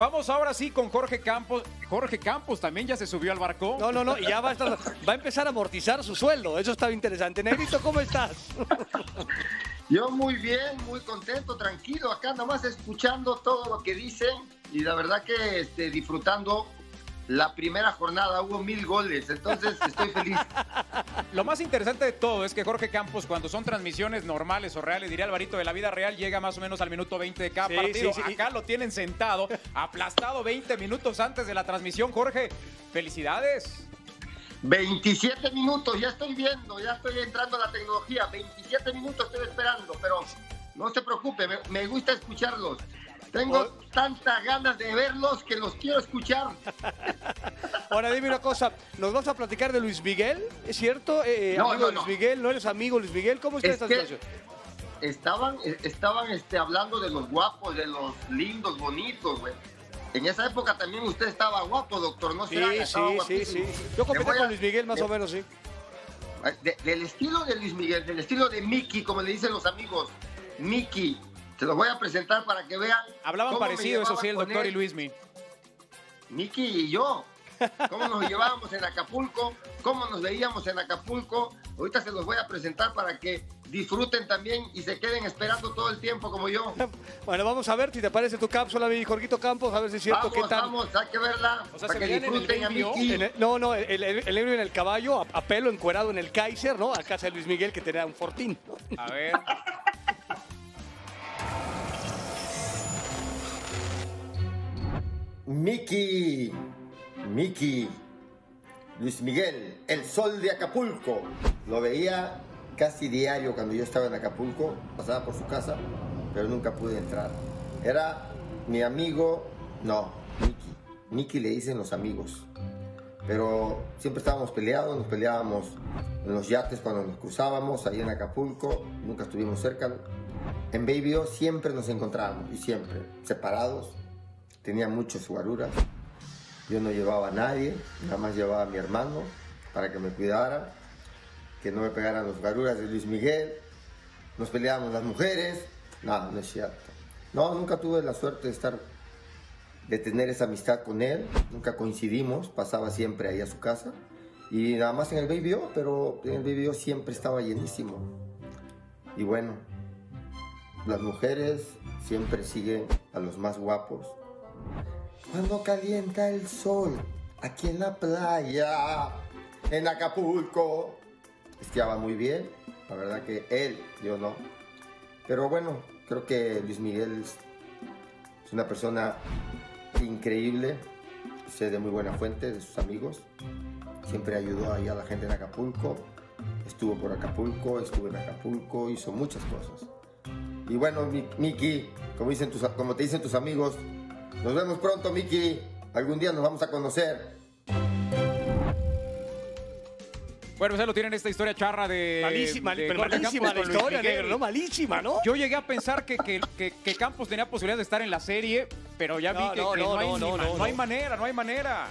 Vamos ahora sí con Jorge Campos. Jorge Campos también ya se subió al barco. No, no, no, y ya va a, estar- va a empezar a amortizar su sueldo. Eso está interesante. Negrito, ¿cómo estás? Yo muy bien, muy contento, tranquilo, acá nomás escuchando todo lo que dicen y la verdad que este, disfrutando la primera jornada, hubo mil goles, entonces estoy feliz. Lo más interesante de todo es que Jorge Campos, cuando son transmisiones normales o reales, diría Alvarito de la vida real, llega más o menos al minuto 20 de cada Sí, partido. sí, sí. Acá lo tienen sentado, aplastado 20 minutos antes de la transmisión. Jorge, felicidades. 27 minutos, ya estoy viendo, ya estoy entrando a la tecnología, 27 minutos estoy esperando, pero no se preocupe, me, me gusta escucharlos. Tengo tantas ganas de verlos que los quiero escuchar. Ahora dime una cosa, ¿nos vas a platicar de Luis Miguel? ¿Es cierto? Eh, No, amigo no, de Luis no. Miguel, ¿no eres amigo Luis Miguel? ¿Cómo está Es esta que- situación? estaban, eh, estaban este, hablando de los guapos, de los lindos, bonitos, güey. En esa época también usted estaba guapo, doctor, ¿no? Sí, será? sí, sí, sí. Yo a- con Luis Miguel más o menos, sí. de- del estilo de Luis Miguel, del estilo de Mickey, como le dicen los amigos. Mickey, se los voy a presentar para que vean. Hablaban parecido, eso sí, el doctor él, y Luismi. Mickey y yo. Cómo nos llevábamos en Acapulco, cómo nos veíamos en Acapulco. Ahorita se los voy a presentar para que disfruten también y se queden esperando todo el tiempo como yo. Bueno, vamos a ver si te parece tu cápsula, mi Jorgito Campos, a ver si es cierto Vamos, qué tal. vamos, hay que verla O sea, para se que veían en el disfruten a el- no, no, el, el, el ebrio en el caballo, a, a pelo encuerado en el Kaiser, ¿no? A casa de Luis Miguel que tenía un fortín. A ver. Miki, Miki, Luis Miguel, el sol de Acapulco. Lo veía casi diario cuando yo estaba en Acapulco, pasaba por su casa, pero nunca pude entrar. Era mi amigo, no, Miki. Miki le dicen los amigos. Pero siempre estábamos peleados, nos peleábamos en los yates cuando nos cruzábamos, ahí en Acapulco, nunca estuvimos cerca. En Baby O siempre nos encontrábamos, y siempre, separados, tenía muchos guaruras. Yo no llevaba a nadie, nada más llevaba a mi hermano para que me cuidara, que no me pegaran los guaruras de Luis Miguel. Nos peleábamos las mujeres. No, no es cierto. No, nunca tuve la suerte de estar, de tener esa amistad con él. Nunca coincidimos, pasaba siempre ahí a su casa. Y nada más en el Baby O, pero en el Baby siempre estaba llenísimo. Y bueno, las mujeres siempre siguen a los más guapos. Cuando calienta el sol, aquí en la playa, en Acapulco. Esquiaba muy bien, la verdad que él, yo no. Pero bueno, creo que Luis Miguel es una persona increíble, sé de muy buena fuente, de sus amigos. Siempre ayudó ahí a la gente en Acapulco. Estuvo por Acapulco, estuvo en Acapulco, hizo muchas cosas. Y bueno, Mi- Miki, como, como te dicen tus amigos, nos vemos pronto, Miki. Algún día nos vamos a conocer. Bueno, ustedes lo tienen esta historia charra de. Malísima, de pero malísima la historia, negro, ¿no? Malísima, ¿no? Yo llegué a pensar que, que, que- que Campos tenía posibilidad de estar en la serie, pero ya vi No, que, no, que no, no, hay, no, no, ma- no, no hay no. manera, no hay manera.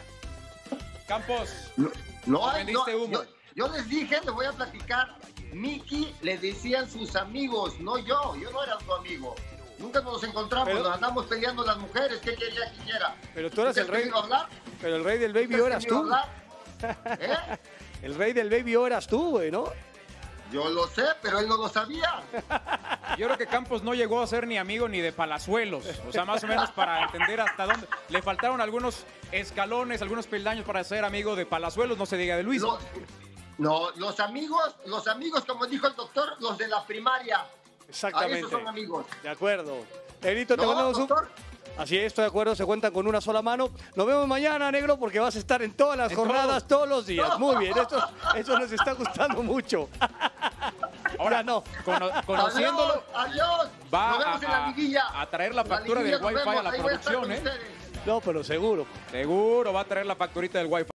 Campos, No, no hay, humo. yo, yo les dije, les voy a platicar. Miki le decían sus amigos, no yo. Yo no era su amigo. Nunca nos encontramos, Pero- nos andamos peleando las mujeres. ¿Qué quería que hiciera? Pero tú eras el rey. ¿Usted hablar? Pero el rey del baby ¿Usted eras tú. ¿Eh? El rey del baby eras tú, güey, ¿no? Yo lo sé, pero él no lo sabía. yo creo que Campos no llegó a ser ni amigo ni de Palazuelos. O sea, más o menos para entender hasta dónde. Le faltaron algunos escalones, algunos peldaños para ser amigo de Palazuelos, no se diga de Luis. Lo- no, los amigos, los amigos, como dijo el doctor, los de la primaria. Exactamente. esos son amigos. De acuerdo. Negrito, te No, mandamos un... Así es, estoy de acuerdo, se cuentan con una sola mano. Nos vemos mañana, negro, porque vas a estar en todas las En jornadas, todos los días. Muy bien, esto, eso nos está gustando mucho. Ahora no. Cono- conociéndolo, Adiós, adiós. va Nos vemos a- en la liguilla. a traer la factura del Wi-Fi a la producción, ¿eh? No, pero seguro. seguro va a traer la facturita del Wi-Fi.